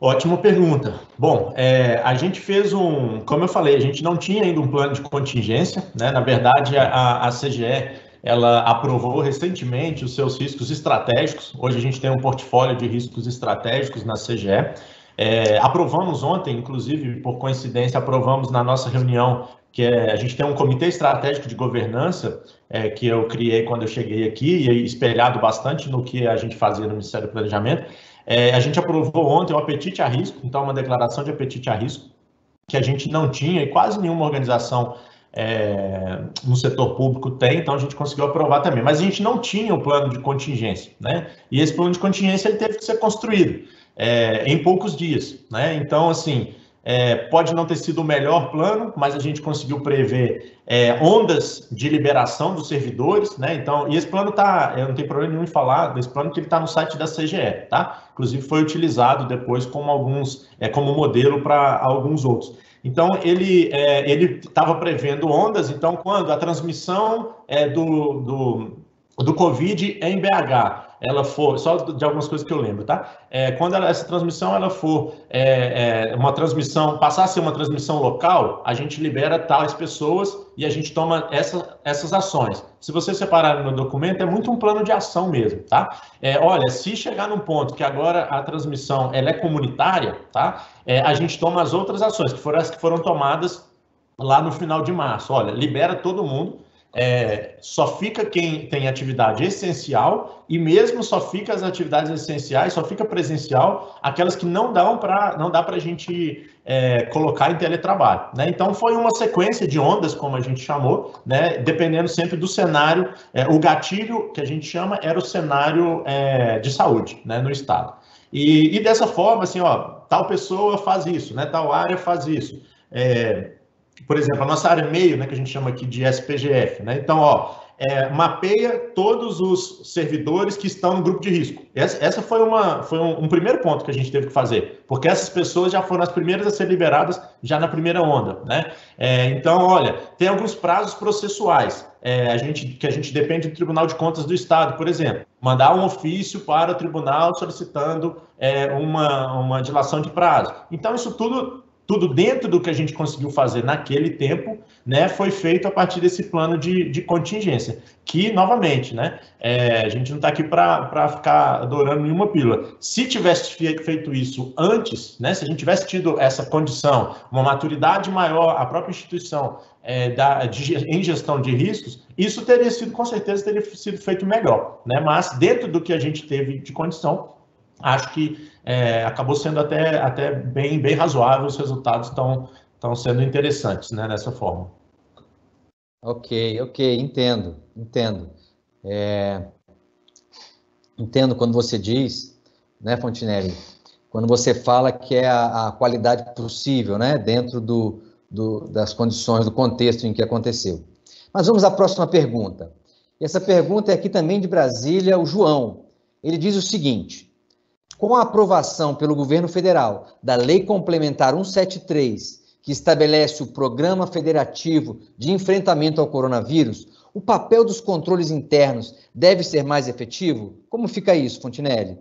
Ótima pergunta. Bom, é, a gente fez um, como eu falei, a gente não tinha ainda um plano de contingência, né? Na verdade, a, a CGE ela aprovou recentemente os seus riscos estratégicos. Hoje a gente tem um portfólio de riscos estratégicos na CGE. É, aprovamos ontem, inclusive, por coincidência, aprovamos na nossa reunião que é, a gente tem um comitê estratégico de governança é, que eu criei quando eu cheguei aqui e espelhado bastante no que a gente fazia no Ministério do Planejamento. É, a gente aprovou ontem o apetite a risco, então uma declaração de apetite a risco que a gente não tinha e quase nenhuma organização é, no setor público tem, então a gente conseguiu aprovar também. Mas a gente não tinha o um plano de contingência, né? E esse plano de contingência ele teve que ser construído é, em poucos dias, né? Então, assim, é, pode não ter sido o melhor plano, mas a gente conseguiu prever é, ondas de liberação dos servidores, né? Então, e esse plano tá, eu não tenho problema nenhum em falar desse plano, que ele está no site da CGE, tá? Inclusive foi utilizado depois como alguns, é, como modelo para alguns outros. Então, ele é, estava prevendo ondas, então, quando a transmissão é, do, do, do Covid em BH, ela for, só de algumas coisas que eu lembro, tá? É, quando ela, essa transmissão ela for é, é, uma transmissão, passar a ser uma transmissão local, a gente libera tais pessoas e a gente toma essa, essas ações. Se você separar no documento, é muito um plano de ação mesmo, tá? É, olha, se chegar num ponto que agora a transmissão ela é comunitária, tá? É, a gente toma as outras ações, que foram as que foram tomadas lá no final de março. Olha, libera todo mundo, é, só fica quem tem atividade essencial e mesmo só fica as atividades essenciais, só fica presencial aquelas que não dão para não dá para a gente é, colocar em teletrabalho. Né? Então foi uma sequência de ondas, como a gente chamou, né? dependendo sempre do cenário. É, o gatilho que a gente chama era o cenário é, de saúde né? no estado. E, e, dessa forma, assim, ó, tal pessoa faz isso, né? tal área faz isso. É, por exemplo, a nossa área meio, né, que a gente chama aqui de SPGF, né? Então, ó, é, mapeia todos os servidores que estão no grupo de risco. Essa, essa foi, uma, foi um, um, primeiro ponto que a gente teve que fazer, porque essas pessoas já foram as primeiras a ser liberadas já na primeira onda, né? É, então, olha, tem alguns prazos processuais é, a gente, que a gente depende do Tribunal de Contas do Estado, por exemplo, mandar um ofício para o tribunal solicitando é, uma, uma dilação de prazo. Então, isso tudo tudo dentro do que a gente conseguiu fazer naquele tempo, né, foi feito a partir desse plano de, de contingência, que, novamente, né, é, a gente não está aqui para ficar adorando nenhuma pílula. Se tivesse feito isso antes, né, se a gente tivesse tido essa condição, uma maturidade maior, a própria instituição é, da, de, em gestão de riscos, isso teria sido, com certeza, teria sido feito melhor, né, mas dentro do que a gente teve de condição, acho que é, acabou sendo até, até bem, bem razoável, os resultados estão, sendo interessantes né, dessa forma. Ok, ok, entendo, entendo. É, entendo quando você diz, né, Fontinelli, quando você fala que é a, a qualidade possível, né, dentro do, do, das condições, do contexto em que aconteceu. Mas vamos à próxima pergunta. Essa pergunta é aqui também de Brasília, o João. Ele diz o seguinte: com a aprovação pelo governo federal da Lei Complementar 173, que estabelece o Programa Federativo de Enfrentamento ao Coronavírus, o papel dos controles internos deve ser mais efetivo? Como fica isso, Fontinelli?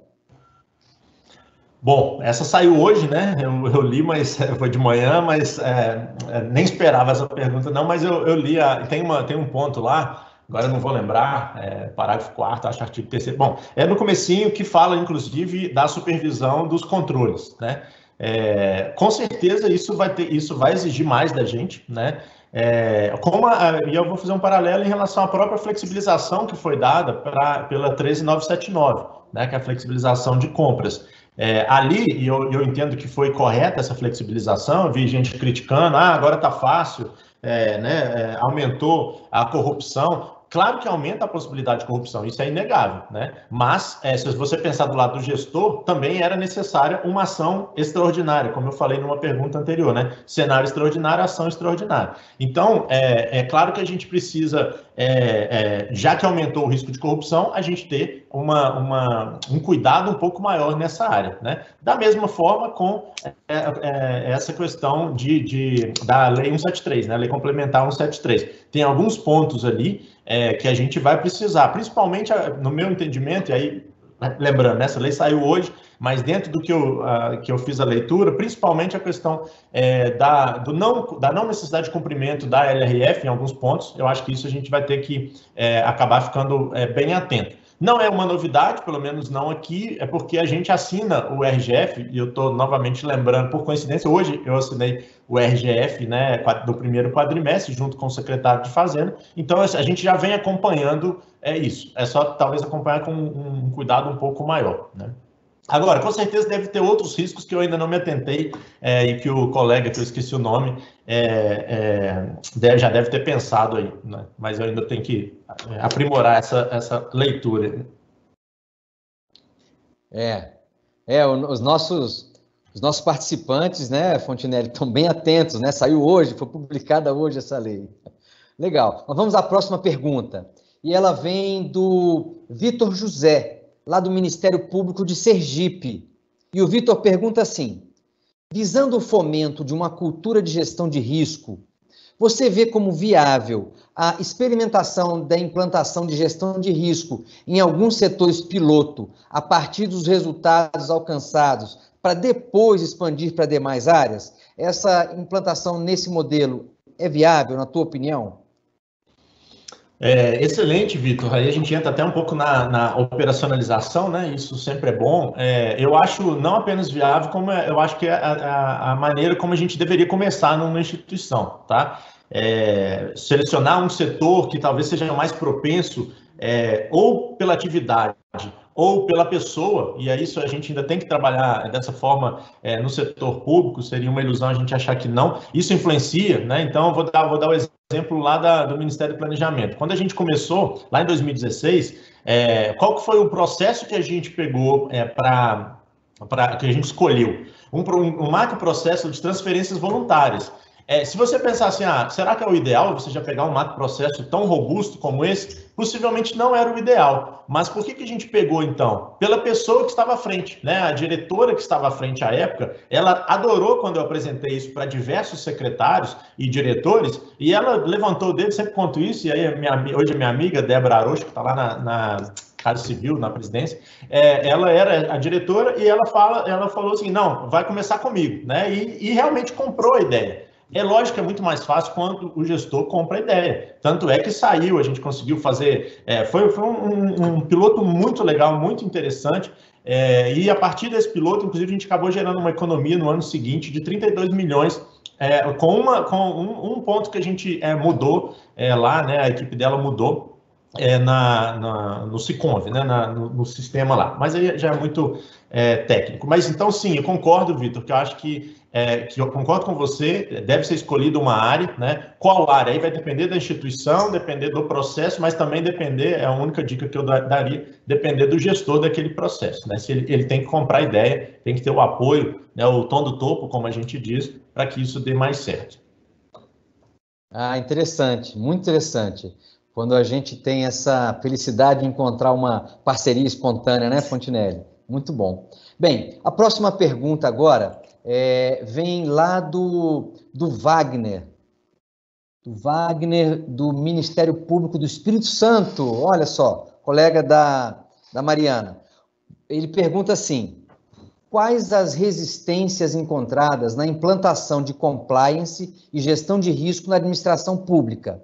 Bom, essa saiu hoje, né? Eu, eu li, mas foi de manhã, mas é, é, nem esperava essa pergunta, não, mas eu, eu li, a, tem, uma, tem um ponto lá, agora eu não vou lembrar, é, parágrafo 4 acho artigo 3 Bom, é no comecinho que fala, inclusive, da supervisão dos controles, né? É, com certeza isso vai ter, isso vai exigir mais da gente, né? É, como a, e eu vou fazer um paralelo em relação à própria flexibilização que foi dada pra, pela 13979, né, que é a flexibilização de compras. É, ali, e eu, eu, entendo que foi correta essa flexibilização, eu vi gente criticando, ah, agora está fácil, é, né, é, aumentou a corrupção. Claro que aumenta a possibilidade de corrupção, isso é inegável, né? Mas, é, se você pensar do lado do gestor, também era necessária uma ação extraordinária, como eu falei numa pergunta anterior, né? Cenário extraordinário, ação extraordinária. Então, é, é claro que a gente precisa, é, é, já que aumentou o risco de corrupção, a gente ter uma, uma, um cuidado um pouco maior nessa área, né? Da mesma forma com é, é, essa questão de, de, da Lei 173, né? Lei Complementar 173. Tem alguns pontos ali é, que a gente vai precisar, principalmente no meu entendimento, e aí, lembrando, essa lei saiu hoje, mas dentro do que eu, que eu fiz a leitura, principalmente a questão é, da, do não, da não necessidade de cumprimento da LRF em alguns pontos, eu acho que isso a gente vai ter que é, acabar ficando é, bem atento. Não é uma novidade, pelo menos não aqui, é porque a gente assina o RGF, e eu estou novamente lembrando, por coincidência, hoje eu assinei o RGF né, do primeiro quadrimestre, junto com o secretário de Fazenda, então a gente já vem acompanhando é isso, é só talvez acompanhar com um cuidado um pouco maior. Né? Agora, com certeza deve ter outros riscos que eu ainda não me atentei é, e que o colega, que eu esqueci o nome, é, é, já deve ter pensado aí, né? mas eu ainda tenho que aprimorar essa, essa leitura. É, é os nossos os nossos participantes, né, Fontinelli, estão bem atentos, né? Saiu hoje, foi publicada hoje essa lei. Legal. Mas vamos à próxima pergunta. E ela vem do Vitor José lá do Ministério Público de Sergipe. E o Vitor pergunta assim: visando o fomento de uma cultura de gestão de risco, você vê como viável a experimentação da implantação de gestão de risco em alguns setores piloto, a partir dos resultados alcançados, para depois expandir para demais áreas? Essa implantação nesse modelo é viável, na tua opinião? É, excelente, Vitor. Aí a gente entra até um pouco na, na operacionalização, né? Isso sempre é bom. É, eu acho não apenas viável, como é, eu acho que é a, a, maneira como a gente deveria começar numa instituição, tá? É, selecionar um setor que talvez seja mais propenso é, ou pela atividade ou pela pessoa, e é isso a gente ainda tem que trabalhar dessa forma é, no setor público, seria uma ilusão a gente achar que não. Isso influencia, né? Então, vou dar, vou dar o exemplo lá da, do Ministério do Planejamento. Quando a gente começou, lá em 2016, é, qual que foi o processo que a gente pegou é, para que a gente escolheu? Um, um macro processo de transferências voluntárias. É, se você pensar assim, ah, será que é o ideal você já pegar um macro processo tão robusto como esse? Possivelmente não era o ideal. Mas por que, que a gente pegou então? Pela pessoa que estava à frente, né? A diretora que estava à frente à época, ela adorou quando eu apresentei isso para diversos secretários e diretores, e ela levantou o dedo, sempre conto isso, e aí minha, hoje a minha amiga Débora Arocho, que está lá na, na Casa Civil, na presidência, é, ela era a diretora e ela, fala, ela falou assim: não, vai começar comigo, né? E, e realmente comprou a ideia. É lógico que é muito mais fácil quando o gestor compra a ideia. Tanto é que saiu, a gente conseguiu fazer. É, foi foi um, um, piloto muito legal, muito interessante. É, e a partir desse piloto, inclusive, a gente acabou gerando uma economia no ano seguinte de 32 milhões. É, com uma, com um, um, ponto que a gente é, mudou é, lá, né, a equipe dela mudou, é, na, na, no Siconv, né, na, no, no, sistema lá. Mas aí já é muito técnico. Mas então, sim, eu concordo, Vitor, que eu acho que, é, que eu concordo com você, deve ser escolhida uma área, né? Qual área? Aí vai depender da instituição, depender do processo, mas também depender, é a única dica que eu daria, depender do gestor daquele processo, né? Se ele, ele tem que comprar ideia, tem que ter o apoio, né, o tom do topo, como a gente diz, para que isso dê mais certo. Ah, interessante, muito interessante quando a gente tem essa felicidade de encontrar uma parceria espontânea, né, Fontinelli? Muito bom. Bem, a próxima pergunta agora é, vem lá do, do Wagner, do Wagner, do Ministério Público do Espírito Santo. Olha só, colega da, da Mariana. Ele pergunta assim: quais as resistências encontradas na implantação de compliance e gestão de risco na administração pública?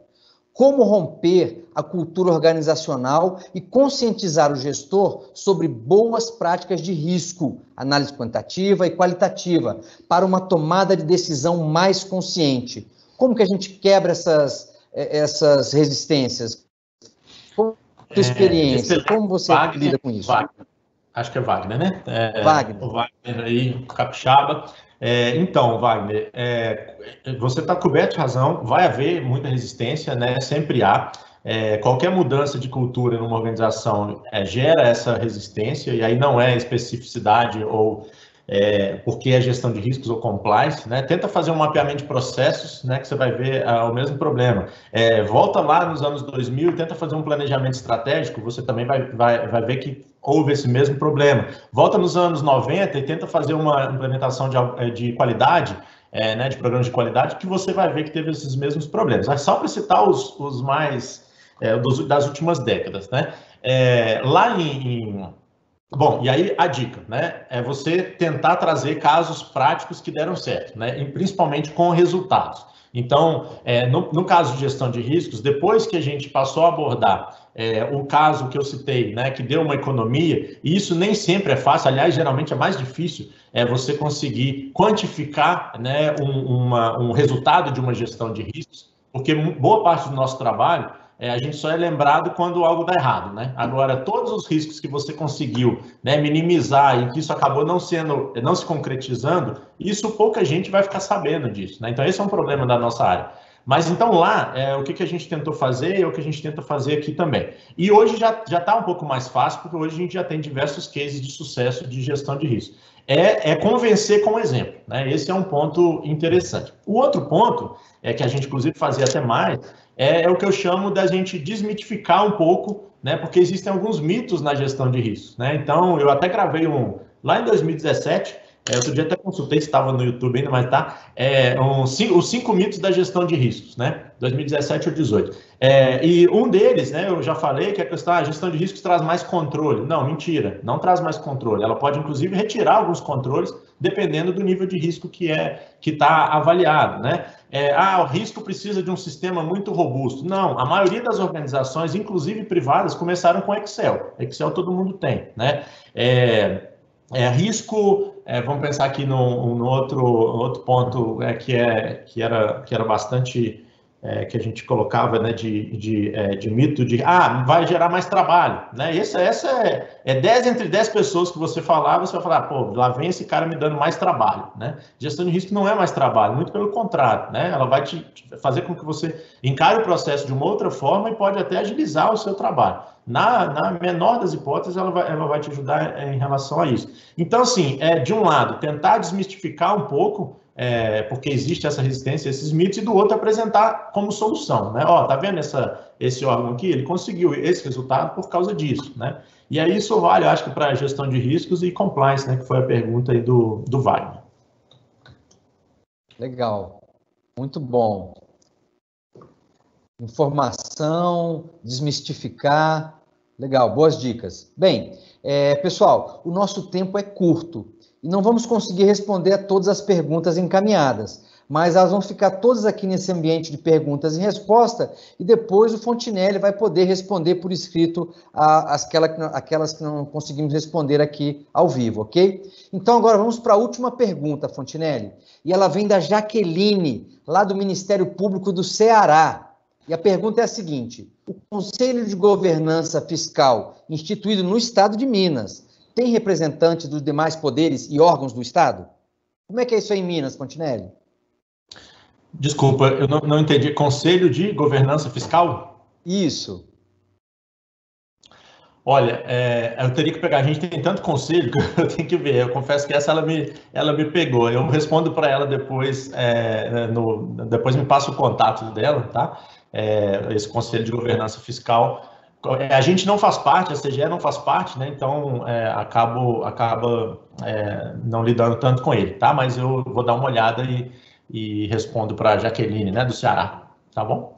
Como romper a cultura organizacional e conscientizar o gestor sobre boas práticas de risco, análise quantitativa e qualitativa, para uma tomada de decisão mais consciente? Como que a gente quebra essas, eh, essas resistências? Qual a é, experiência? É, Como você Wagner, lida com isso? Wagner. Acho que é Wagner, né? É, Wagner. O Wagner aí, capixaba. É, então, Wagner, é, você está coberto de razão, vai haver muita resistência, né? Sempre há. É, qualquer mudança de cultura numa organização é, gera essa resistência, e aí não é especificidade ou é, porque é gestão de riscos ou compliance, né? Tenta fazer um mapeamento de processos, né? Que você vai ver ah, o mesmo problema. Volta lá nos anos 2000 e tenta fazer um planejamento estratégico, você também vai, vai, vai ver que houve esse mesmo problema. Volta nos anos 90 e tenta fazer uma implementação de, eh, de qualidade, é, né, de programas de qualidade, que você vai ver que teve esses mesmos problemas. Mas só para citar os, os mais é, dos, das últimas décadas, né? É, lá em, em, Bom, e aí a dica, né? É você tentar trazer casos práticos que deram certo, né? E principalmente com resultados. Então, é, no, no, caso de gestão de riscos, depois que a gente passou a abordar é, o caso que eu citei, né, que deu uma economia, e isso nem sempre é fácil, aliás, geralmente é mais difícil, é você conseguir quantificar né, um, uma, um resultado de uma gestão de riscos, porque boa parte do nosso trabalho é, a gente só é lembrado quando algo dá errado, né? Agora, todos os riscos que você conseguiu né, minimizar e que isso acabou não sendo, não se concretizando, isso pouca gente vai ficar sabendo disso, né? Então, esse é um problema da nossa área. Mas então lá, é, o que, que a gente tentou fazer é o que a gente tenta fazer aqui também. E hoje já está um pouco mais fácil, porque hoje a gente já tem diversos cases de sucesso de gestão de risco. É, é convencer com exemplo, né? Esse é um ponto interessante. O outro ponto, é que a gente inclusive fazia até mais, é, é, o que eu chamo da gente desmitificar um pouco, né? Porque existem alguns mitos na gestão de riscos, né? Então, eu até gravei um lá em 2017. É, outro dia até consultei estava no YouTube ainda, mas tá. É, um, os cinco mitos da gestão de riscos, né? 2017 ou 2018. É, e um deles, né, eu já falei que a questão, a gestão de riscos traz mais controle. Não, mentira, não traz mais controle. Ela pode, inclusive, retirar alguns controles, dependendo do nível de risco que é que está avaliado, né? é, ah, o risco precisa de um sistema muito robusto. Não, a maioria das organizações, inclusive privadas, começaram com Excel. Excel todo mundo tem, né? É, é risco, é, vamos pensar aqui no outro, outro ponto é, que, é, que, era, que era bastante é, que a gente colocava né, de, de, é, de, mito de ah, vai gerar mais trabalho. Né? Essa, essa é, é 10 entre 10 pessoas que você falar, você vai falar, pô, lá vem esse cara me dando mais trabalho. Né? Gestão de risco não é mais trabalho, muito pelo contrário. Né? Ela vai te, fazer com que você encare o processo de uma outra forma e pode até agilizar o seu trabalho. Na, na menor das hipóteses, ela vai, ela vai te ajudar em relação a isso. Então, assim, é, de um lado, tentar desmistificar um pouco é, porque existe essa resistência, esses mitos, e do outro apresentar como solução, né? Ó, tá vendo essa, esse órgão aqui? Ele conseguiu esse resultado por causa disso, né? E aí isso vale, acho que, para gestão de riscos e compliance, né? Que foi a pergunta aí do, do Wagner. Legal, muito bom. Informação, desmistificar, legal, boas dicas. Bem, é, pessoal, o nosso tempo é curto, e não vamos conseguir responder a todas as perguntas encaminhadas, mas elas vão ficar todas aqui nesse ambiente de perguntas e resposta, e depois o Fontinelli vai poder responder por escrito aquela, aquelas que não conseguimos responder aqui ao vivo, ok? Então agora vamos para a última pergunta, Fontinelli, e ela vem da Jaqueline, lá do Ministério Público do Ceará. E a pergunta é a seguinte: o Conselho de Governança Fiscal, instituído no Estado de Minas, tem representantes dos demais poderes e órgãos do Estado? Como é que é isso aí em Minas, Pontinelli? Desculpa, eu não, não entendi. Conselho de Governança Fiscal? Isso. Olha, é, eu teria que pegar. A gente tem tanto conselho que eu tenho que ver. Eu confesso que essa ela me, ela me pegou. Eu respondo para ela depois. É, no, depois me passa o contato dela, tá? É, esse conselho de governança fiscal. É, a gente não faz parte, a CGE não faz parte, né? Então é, acabo, acaba é, não lidando tanto com ele, tá? Mas eu vou dar uma olhada e, e respondo para a Jaqueline, né, do Ceará. tá bom?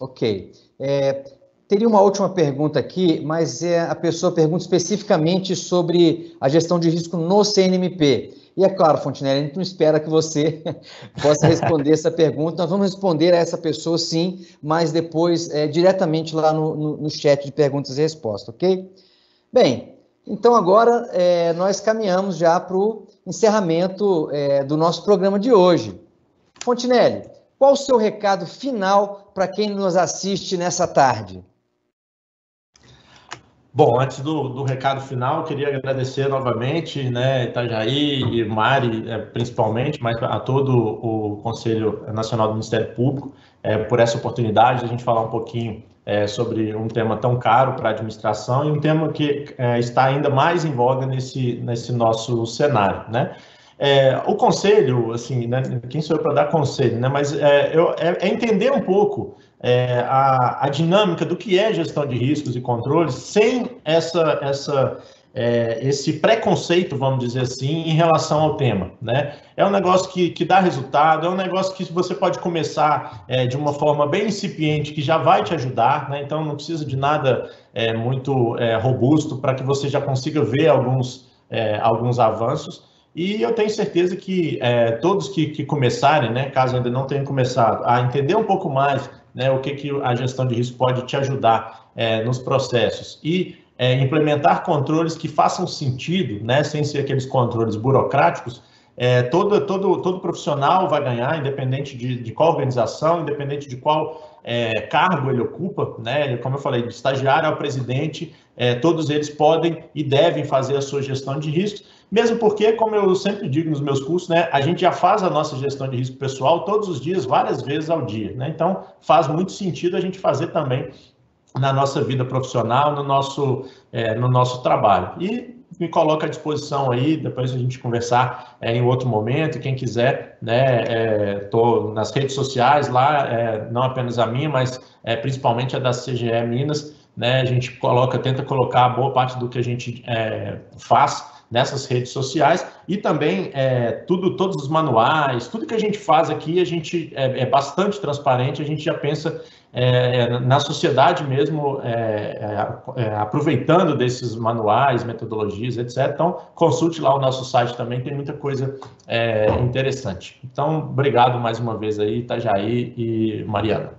Ok. É, teria uma última pergunta aqui, mas é, a pessoa pergunta especificamente sobre a gestão de risco no CNMP. E é claro, Fontenelle, a gente não espera que você possa responder essa pergunta. Nós vamos responder a essa pessoa, sim, mas depois é, diretamente lá no, no, no, chat de perguntas e respostas, ok? Bem, então agora é, nós caminhamos já para o encerramento é, do nosso programa de hoje. Fontenelle, qual o seu recado final para quem nos assiste nessa tarde? Bom, antes do, do recado final, queria agradecer novamente, né, Itajaí e Mari, é, principalmente, mas a todo o Conselho Nacional do Ministério Público, é, por essa oportunidade de a gente falar um pouquinho é, sobre um tema tão caro para a administração e um tema que é, está ainda mais em voga nesse, nesse nosso cenário, né? É, o conselho, assim, né, quem sou eu para dar conselho, né? Mas é, eu, é, é entender um pouco é, a, a, dinâmica do que é gestão de riscos e controles sem essa, essa, é, esse preconceito, vamos dizer assim, em relação ao tema. Né? É um negócio que, que dá resultado, é um negócio que você pode começar é, de uma forma bem incipiente, que já vai te ajudar, né? então não precisa de nada é, muito é, robusto para que você já consiga ver alguns, é, alguns avanços. E eu tenho certeza que é, todos que, que começarem, né, caso ainda não tenham começado, a entender um pouco mais né, o que, que a gestão de risco pode te ajudar é, nos processos e é, implementar controles que façam sentido, né, sem ser aqueles controles burocráticos, é, todo, todo, todo profissional vai ganhar, independente de, de qual organização, independente de qual é, cargo ele ocupa, né? Como eu falei, de estagiário ao presidente, é, todos eles podem e devem fazer a sua gestão de riscos, mesmo porque, como eu sempre digo nos meus cursos, né, a gente já faz a nossa gestão de risco pessoal todos os dias, várias vezes ao dia, né? Então, faz muito sentido a gente fazer também na nossa vida profissional, no nosso, é, no nosso trabalho. E me coloco à disposição aí, depois a gente conversar é, em outro momento, quem quiser, né, estou é, nas redes sociais lá, é, não apenas a minha, mas é, principalmente a da CGE Minas, né, a gente coloca, tenta colocar boa parte do que a gente é, faz nessas redes sociais e também é, tudo, todos os manuais, tudo que a gente faz aqui, a gente é, é bastante transparente, a gente já pensa é, na sociedade mesmo, é, é, aproveitando desses manuais, metodologias, etc. Então, consulte lá o nosso site também, tem muita coisa interessante. Então, obrigado mais uma vez aí, Itajaí e Mariana.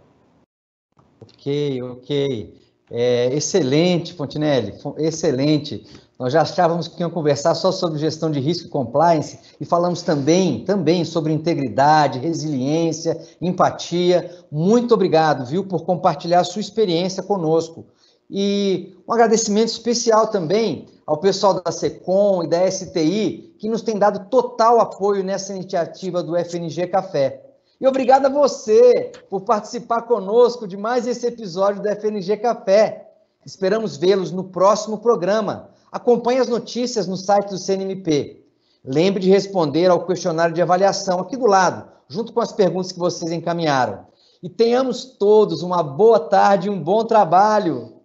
Ok, ok. Excelente, Fontinelli, excelente. Nós já achávamos que iam conversar só sobre gestão de risco e compliance e falamos também, também sobre integridade, resiliência, empatia. Muito obrigado, viu, por compartilhar a sua experiência conosco. E um agradecimento especial também ao pessoal da SECOM e da STI, que nos tem dado total apoio nessa iniciativa do FNG Café. E obrigado a você por participar conosco de mais esse episódio do FNG Café. Esperamos vê-los no próximo programa. Acompanhe as notícias no site do CNMP. Lembre de responder ao questionário de avaliação aqui do lado, junto com as perguntas que vocês encaminharam. E tenhamos todos uma boa tarde e um bom trabalho.